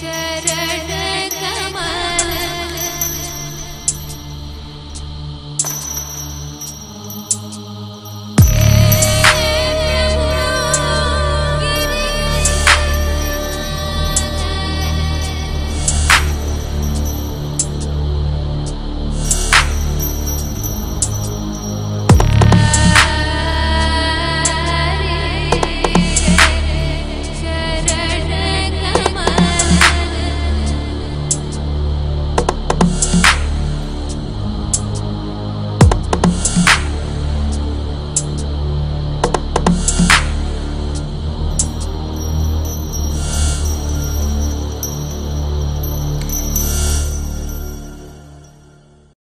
சரண